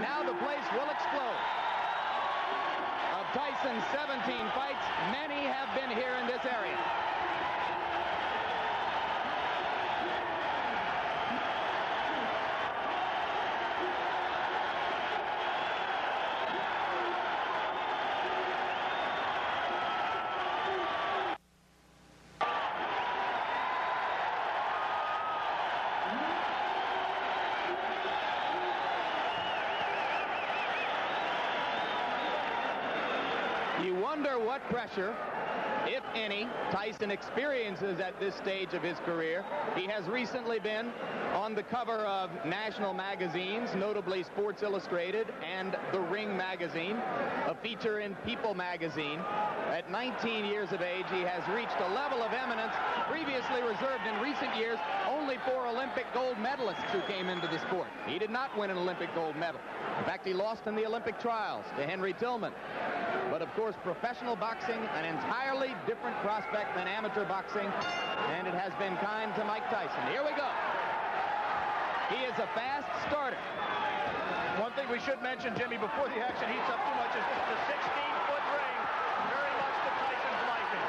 Now the place will explode. Of Tyson's 17 fights, many have been here in this area. What pressure, if any, Tyson experiences at this stage of his career. He has recently been on the cover of national magazines, notably Sports Illustrated and The Ring magazine, a feature in People magazine. At 19 years of age, he has reached a level of eminence previously reserved in recent years only for Olympic gold medalists who came into the sport. He did not win an Olympic gold medal. In fact, he lost in the Olympic trials to Henry Tillman. But of course, professional boxing, an entirely different prospect than amateur boxing, and it has been kind to Mike Tyson. Here we go. He is a fast starter. One thing we should mention, Jimmy, before the action heats up too much, is this is a 16-foot ring, very much to Tyson's liking.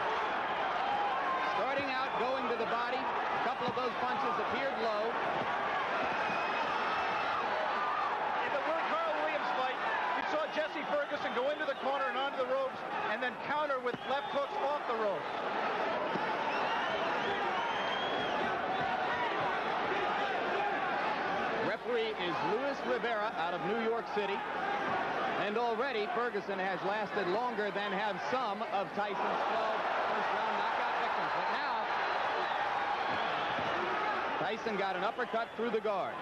Starting out, going to the body. A couple of those punches appeared low. In the Will Carl Williams fight, we saw Jesse Ferguson go into the corner and onto the ropes, and then counter with left hooks off the ropes. Referee is Luis Rivera out of New York City. And already Ferguson has lasted longer than have some of Tyson's 12 first round knockout victims. But now, Tyson got an uppercut through the guard.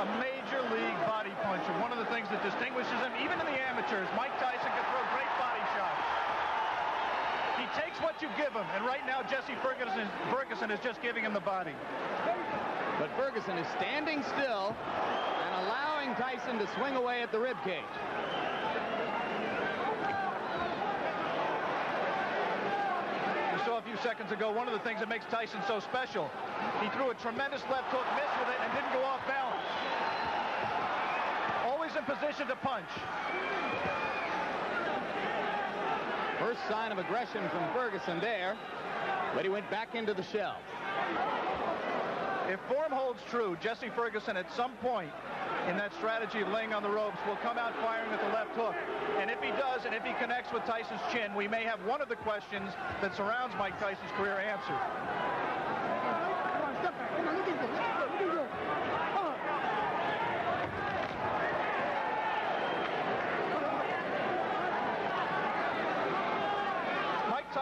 A major league body puncher. One of the things that distinguishes him, even in the amateurs, Mike Tyson can throw great body shots. He takes what you give him, and right now Jesse Ferguson, Ferguson is just giving him the body. But Ferguson is standing still and allowing Tyson to swing away at the rib cage. We saw a few seconds ago one of the things that makes Tyson so special. He threw a tremendous left hook, missed with it, and didn't go off balance. Always in position to punch. First sign of aggression from Ferguson there, but he went back into the shell. If form holds true, Jesse Ferguson at some point in that strategy of laying on the ropes will come out firing with the left hook. And if he does, and if he connects with Tyson's chin, we may have one of the questions that surrounds Mike Tyson's career answered.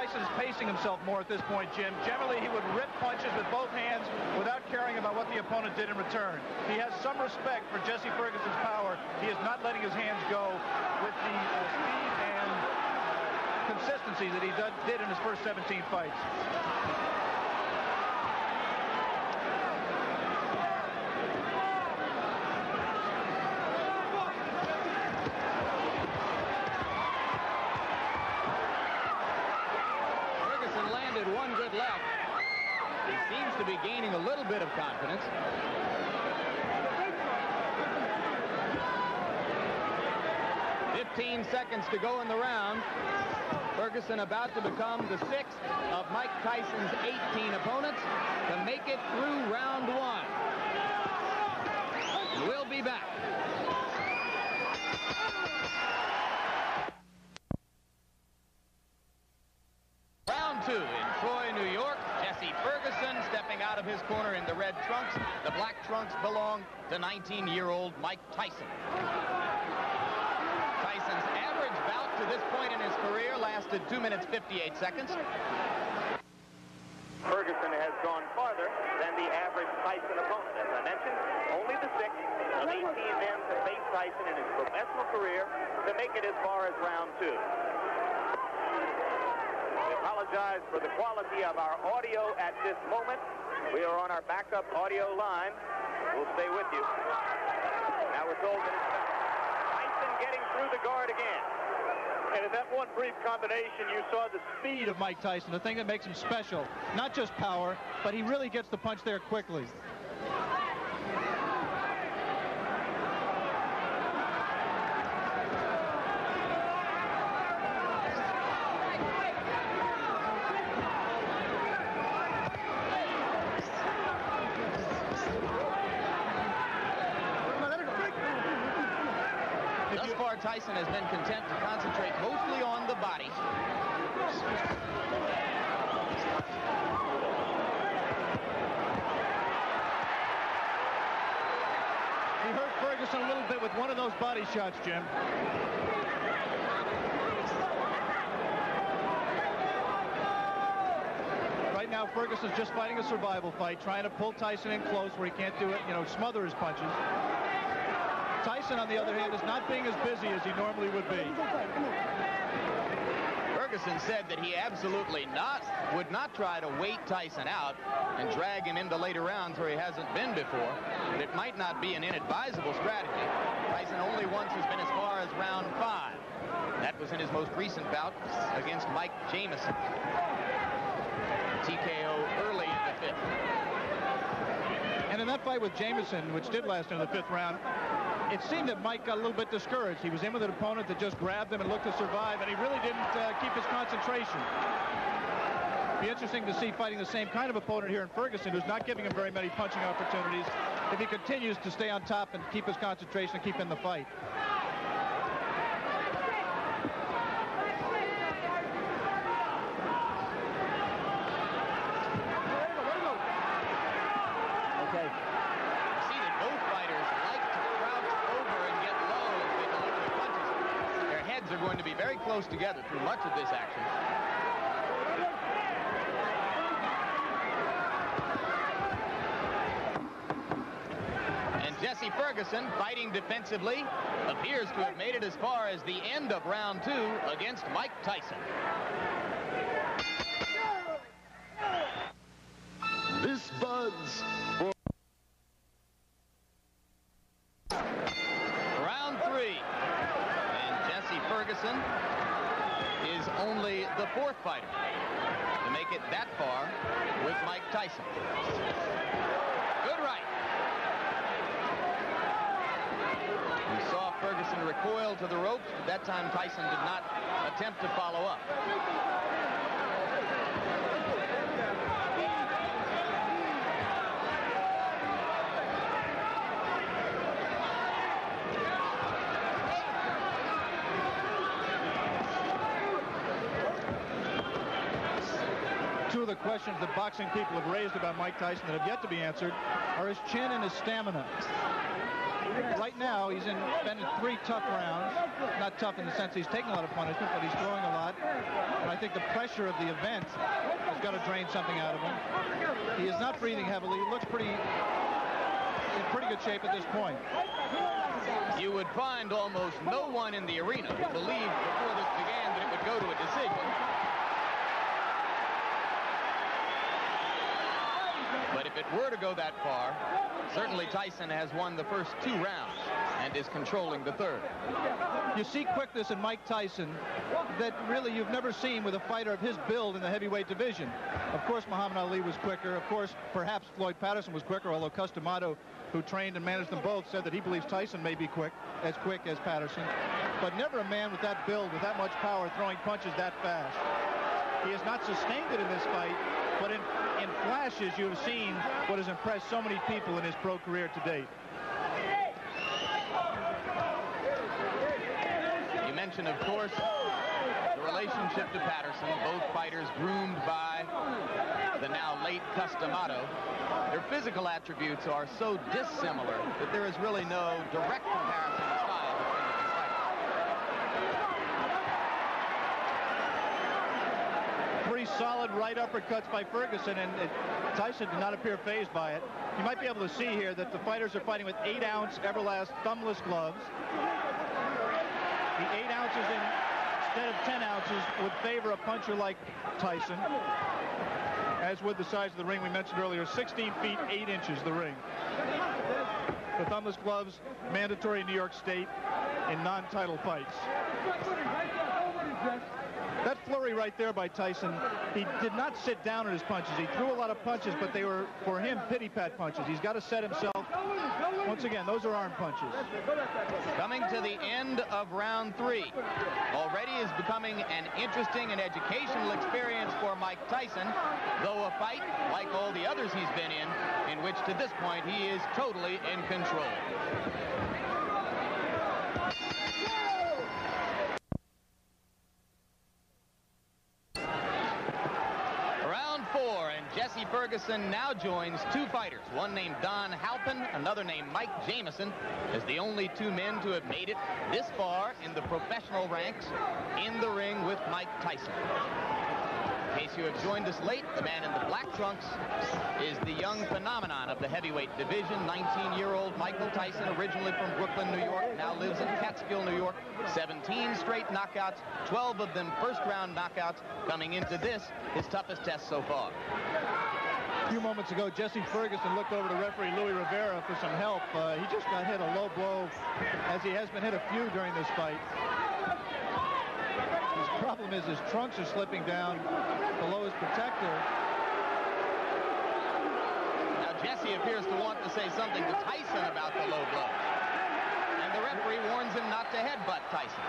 Mike Tyson is pacing himself more at this point, Jim. Generally, he would rip punches with both hands without caring about what the opponent did in return. He has some respect for Jesse Ferguson's power. He is not letting his hands go with the uh, speed and consistency that he did in his first 17 fights. Ferguson landed one good left. He seems to be gaining a little bit of confidence. Fifteen seconds to go in the round. Ferguson about to become the sixth of Mike Tyson's 18 opponents to make it through round one. We'll be back. Round two in Troy, New York. Jesse Ferguson stepping out of his corner in the red trunks. The black trunks belong to 19-year-old Mike Tyson. Tyson's average bout to this point in his career lasted 2 minutes 58 seconds. Ferguson has gone farther than the average Tyson opponent. As I mentioned, only the sixth of 18 men to face Tyson in his professional career to make it as far as round two. We apologize for the quality of our audio at this moment. We are on our backup audio line. We'll stay with you. Now we're told that it's Tyson getting through the guard again. And in that one brief combination, you saw the speed of Mike Tyson, the thing that makes him special. Not just power, but he really gets the punch there quickly. Tyson has been content to concentrate mostly on the body. He hurt Ferguson a little bit with one of those body shots, Jim. Right now, Ferguson's just fighting a survival fight, trying to pull Tyson in close where he can't do it, you know, smother his punches. Tyson, on the other hand, is not being as busy as he normally would be. Ferguson said that he absolutely not would not try to wait Tyson out and drag him into later rounds where he hasn't been before. But it might not be an inadvisable strategy. Tyson only once has been as far as round five. That was in his most recent bout against Mike Jameson. TKO early in the fifth. And in that fight with Jameson, which did last into the fifth round, it seemed that Mike got a little bit discouraged. He was in with an opponent that just grabbed him and looked to survive, and he really didn't uh, keep his concentration. Be interesting to see fighting the same kind of opponent here in Ferguson, who's not giving him very many punching opportunities, if he continues to stay on top and keep his concentration and keep in the fight. close together through much of this action. And Jesse Ferguson, fighting defensively, appears to have made it as far as the end of round two against Mike Tyson. This for round three. And Jesse Ferguson is only the fourth fighter to make it that far with Mike Tyson. Good right. We saw Ferguson recoil to the ropes, but that time Tyson did not attempt to follow up. two of the questions that boxing people have raised about Mike Tyson that have yet to be answered are his chin and his stamina. Right now, he's in, been in three tough rounds. Not tough in the sense he's taking a lot of punishment, but he's throwing a lot. And I think the pressure of the event has got to drain something out of him. He is not breathing heavily. He looks pretty in pretty good shape at this point. You would find almost no one in the arena who believed before this began that it would go to a decision. But if it were to go that far, certainly Tyson has won the first two rounds and is controlling the third. You see quickness in Mike Tyson that really you've never seen with a fighter of his build in the heavyweight division. Of course, Muhammad Ali was quicker. Of course, perhaps Floyd Patterson was quicker, although Cus D'Amato, who trained and managed them both, said that he believes Tyson may be quick, as quick as Patterson. But never a man with that build, with that much power, throwing punches that fast. He has not sustained it in this fight, but in, in flashes, you have seen what has impressed so many people in his pro career to date. You mentioned, of course, the relationship to Patterson. Both fighters groomed by the now late Cus D'Amato. Their physical attributes are so dissimilar that there is really no direct comparison in style pretty solid right uppercuts by Ferguson, and it, Tyson did not appear fazed by it. You might be able to see here that the fighters are fighting with 8-ounce Everlast thumbless gloves. The 8 ounces in, instead of 10 ounces would favor a puncher like Tyson. As with the size of the ring we mentioned earlier, 16 feet 8 inches the ring. The thumbless gloves mandatory in New York State in non-title fights. That flurry right there by Tyson, he did not sit down in his punches. He threw a lot of punches, but they were, for him, pity-pat punches. He's got to set himself. Once again, those are arm punches. Coming to the end of round three. Already is becoming an interesting and educational experience for Mike Tyson, though a fight, like all the others he's been in, in which to this point he is totally in control. Round four, and Jesse Ferguson now joins two fighters, one named Don Halpin, another named Mike Jameson, as the only two men to have made it this far in the professional ranks in the ring with Mike Tyson. In case you have joined us late, the man in the black trunks is the young phenomenon of the heavyweight division, 19-year-old Michael Tyson, originally from Brooklyn, New York, now lives in Catskill, New York. 17 straight knockouts, 12 of them first-round knockouts, coming into this, his toughest test so far. A few moments ago, Jesse Ferguson looked over to referee Louis Rivera for some help. Uh, he just got hit a low blow, as he has been hit a few during this fight. His problem is his trunks are slipping down below his protector. Now, Jesse appears to want to say something to Tyson about the low blow. And the referee warns him not to headbutt Tyson.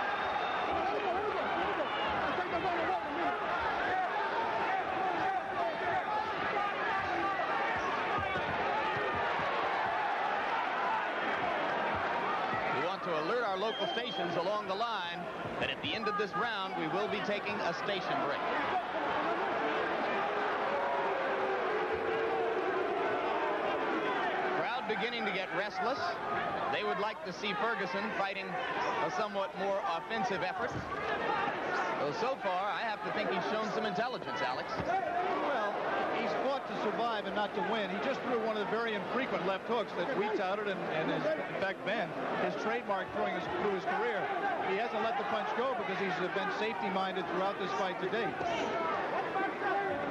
Want to alert our local stations along the line that at the end of this round, we will be taking a station break. Crowd beginning to get restless. They would like to see Ferguson fighting a somewhat more offensive effort. Though so far, I have to think he's shown some intelligence, Alex. Well, he's fought to survive and not to win. He just threw one of the very infrequent left hooks that we touted and, and has, in fact, Ben, his trademark throwing his, through his career. He hasn't let the punch go because he's been safety-minded throughout this fight to date.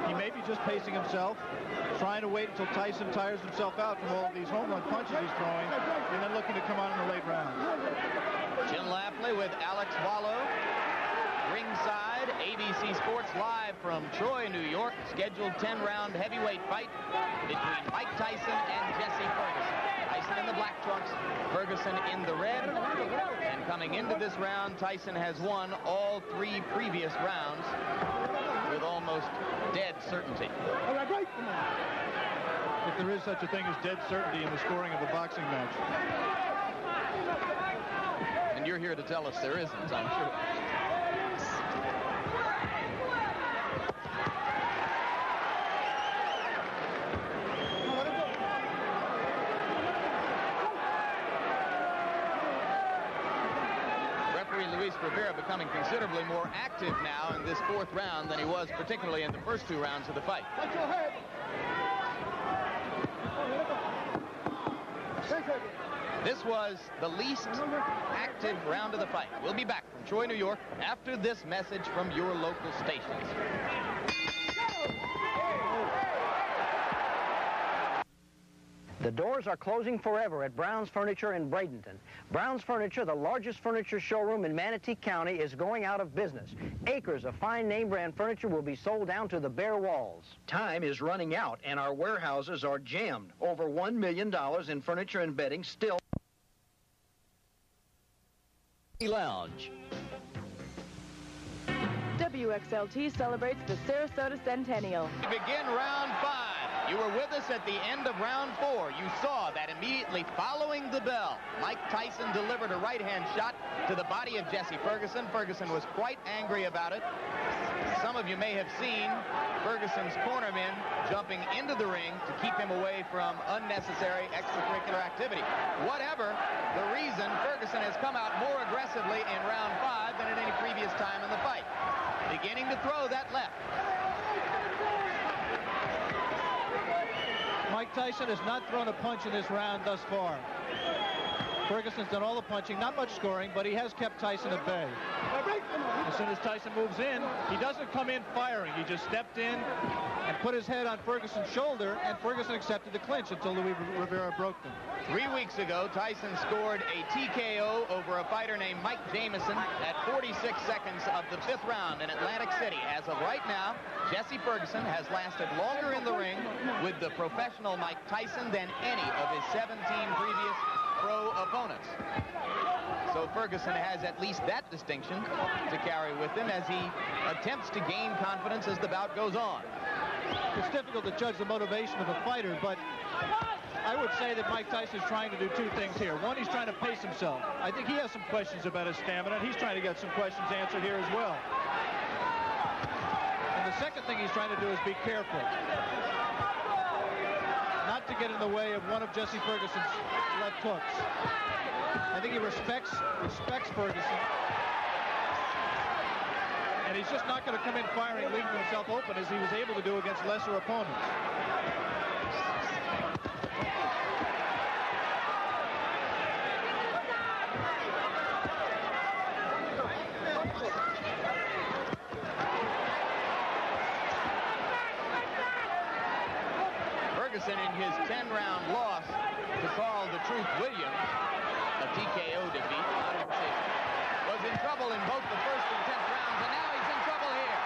He may be just pacing himself, trying to wait until Tyson tires himself out from all these home run punches he's throwing, and then looking to come on in the late rounds. Jim Lampley with Alex Wallau. Ringside, ABC Sports live from Troy, New York. Scheduled 10-round heavyweight fight between Mike Tyson and Jesse Ferguson. Tyson in the black trunks, Ferguson in the red. And coming into this round, Tyson has won all three previous rounds with almost dead certainty. If there is such a thing as dead certainty in the scoring of a boxing match. And you're here to tell us there isn't, I'm sure. Referee Luis Rivera becoming considerably more active now in this fourth round than he was particularly in the first two rounds of the fight. This was the least active round of the fight. We'll be back from Troy, New York after this message from your local stations. The doors are closing forever at Brown's Furniture in Bradenton. Brown's Furniture, the largest furniture showroom in Manatee County, is going out of business. Acres of fine name brand furniture will be sold down to the bare walls. Time is running out, and our warehouses are jammed. Over $1 million in furniture and bedding still. Lounge. WXLT celebrates the Sarasota Centennial. Begin round five. You were with us at the end of round four. You saw that immediately following the bell, Mike Tyson delivered a right-hand shot to the body of Jesse Ferguson. Ferguson was quite angry about it. Some of you may have seen Ferguson's cornermen jumping into the ring to keep him away from unnecessary extracurricular activity. Whatever the reason, Ferguson has come out more aggressively in round five than at any previous time in the fight. Beginning to throw that left. Mike Tyson has not thrown a punch in this round thus far. Ferguson's done all the punching, not much scoring, but he has kept Tyson at bay. As soon as Tyson moves in, he doesn't come in firing. He just stepped in and put his head on Ferguson's shoulder, and Ferguson accepted the clinch until Louis Rivera broke them. Three weeks ago, Tyson scored a TKO over a fighter named Mike Jameson at 46 seconds of the fifth round in Atlantic City. As of right now, Jesse Ferguson has lasted longer in the ring with the professional Mike Tyson than any of his 17 previous pro opponents. So Ferguson has at least that distinction to carry with him as he attempts to gain confidence as the bout goes on. It's difficult to judge the motivation of a fighter, but I would say that Mike Tyson is trying to do two things here. One, he's trying to pace himself. I think he has some questions about his stamina, and he's trying to get some questions answered here as well. And the second thing he's trying to do is be careful. To get in the way of one of Jesse Ferguson's left hooks. I think he respects respects Ferguson. And he's just not going to come in firing, leaving himself open as he was able to do against lesser opponents. Ferguson in his 10-round loss to Carl the Truth Williams, a TKO defeat, was in trouble in both the first and 10th rounds, and now he's in trouble here.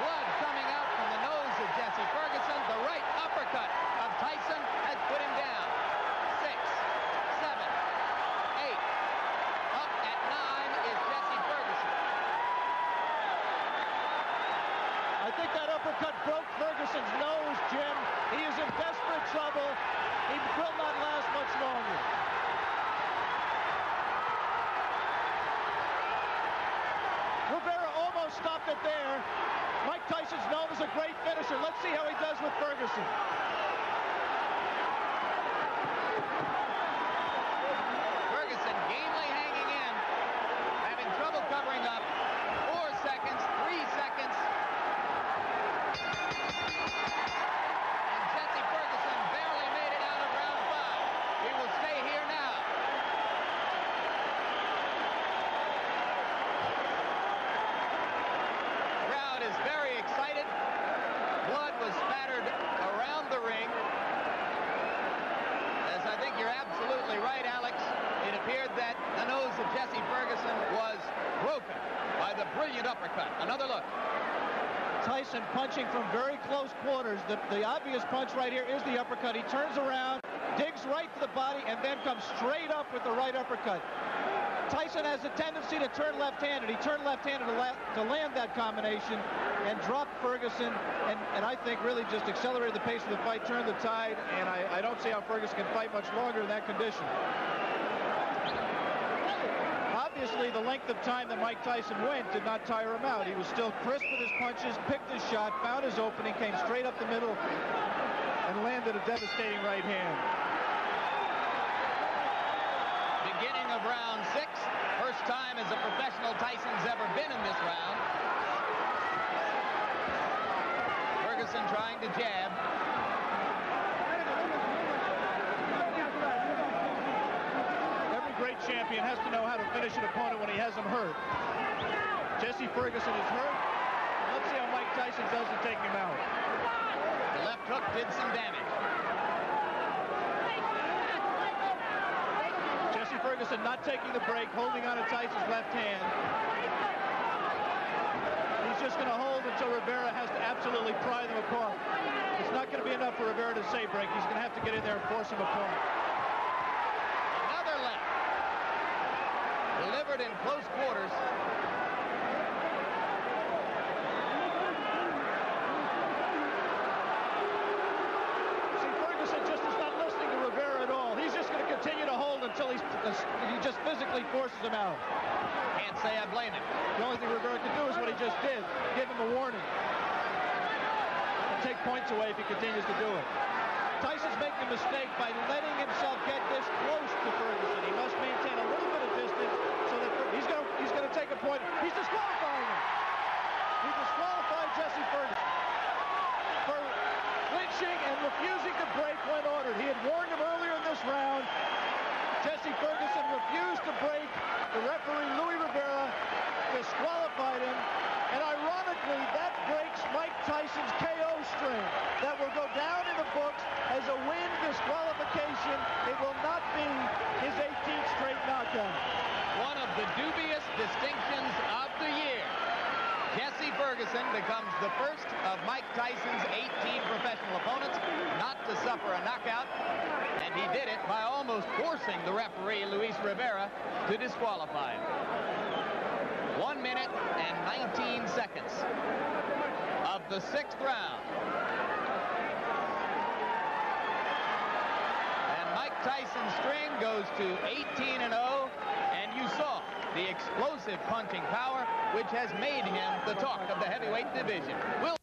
Blood coming out from the nose of Jesse Ferguson. The right uppercut of Tyson has put him down. Six, seven, eight. Up at nine is Jesse Ferguson. I think that uppercut broke Ferguson's nose, Jim. He is in desperate trouble. He will not last much longer. Rivera almost stopped it there. Mike Tyson's known as a great finisher. Let's see how he does with Ferguson. Ferguson gamely hanging in, having trouble covering up. Four seconds, three seconds. And Jesse Ferguson barely made it out of round five. He will stay here now. Crowd is very excited. Blood was spattered around the ring. As I think you're absolutely right, Alex. It appeared that the nose of Jesse Ferguson was broken by the brilliant uppercut. Another look. Tyson punching from very close quarters. The, the obvious punch right here is the uppercut. He turns around, digs right to the body, and then comes straight up with the right uppercut. Tyson has a tendency to turn left-handed. He turned left-handed to, la to land that combination and dropped Ferguson, and, and I think really just accelerated the pace of the fight, turned the tide, and I, I don't see how Ferguson can fight much longer in that condition. Obviously, the length of time that Mike Tyson went did not tire him out. He was still crisp with his punches, picked his shot, found his opening, came straight up the middle, and landed a devastating right hand. Beginning of round six. First time as a professional Tyson's ever been in this round. Ferguson trying to jab. Every great champion has to know how to finish an opponent when he has him hurt. Jesse Ferguson is hurt. Let's see how Mike Tyson does to take him out. The left hook did some damage. Jesse Ferguson not taking the break, holding on to Tyson's left hand. Just going to hold until Rivera has to absolutely pry them apart. It's not going to be enough for Rivera to say break. He's going to have to get in there and force him apart. Another left. Delivered in close quarters. See, Ferguson just is not listening to Rivera at all. He's just going to continue to hold until he's, he just physically forces him out. Can't say I blame him. The only thing Rivera can do is what he just did, give him a warning. And take points away if he continues to do it. Tyson's making a mistake by letting himself get this close to Ferguson. He must maintain a little bit of distance so that he's going he's to take a point. He's disqualifying him. He disqualified Jesse Ferguson for clinching and refusing to break when ordered. He had warned him earlier in this round. Jesse Ferguson refused to break. The referee, Louis Rivera, disqualified him. And ironically, that breaks Mike Tyson's KO string. that will go down in the books as a win disqualification. It will not be his 18th straight knockout. One of the dubious distinctions of the year. Jesse Ferguson becomes the first of Mike Tyson's 18 professional opponents not to suffer a knockout, and he did it by almost forcing the referee, Luis Rivera, to disqualify him. And 19 seconds of the sixth round. And Mike Tyson's string goes to 18 and 0, and you saw the explosive punching power which has made him the talk of the heavyweight division. We'll